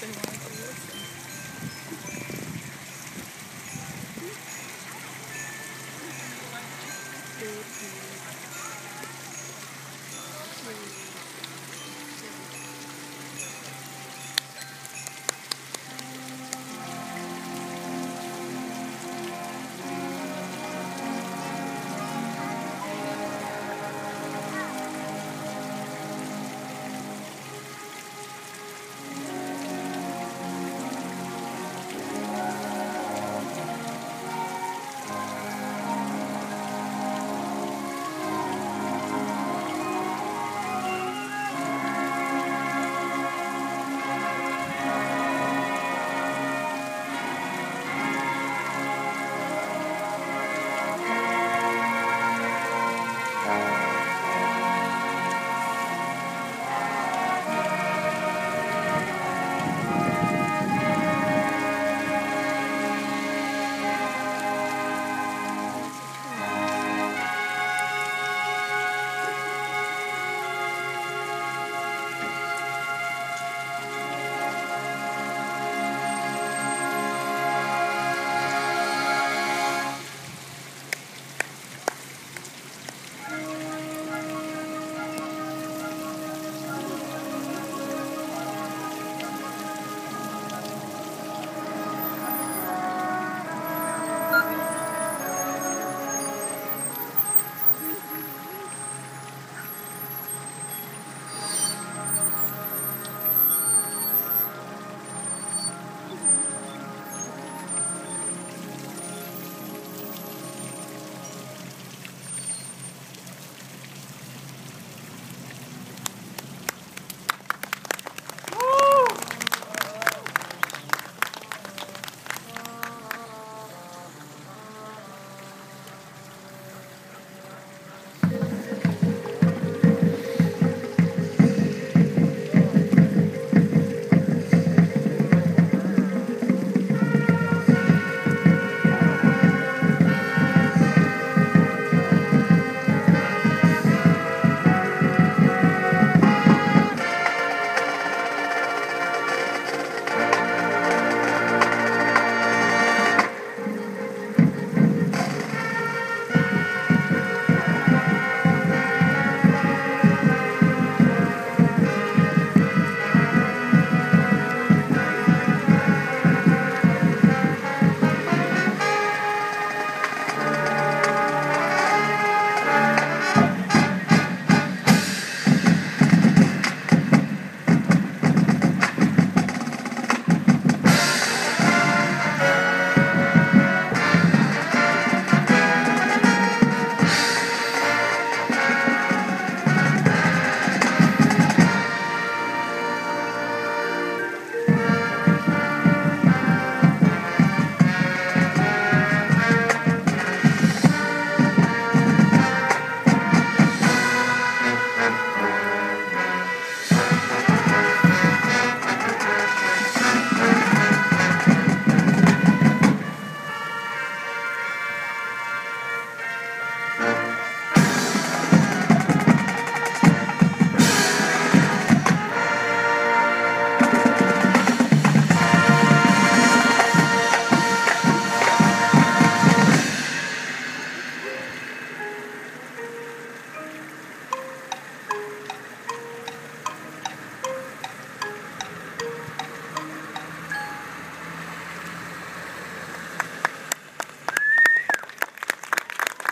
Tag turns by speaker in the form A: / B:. A: they want.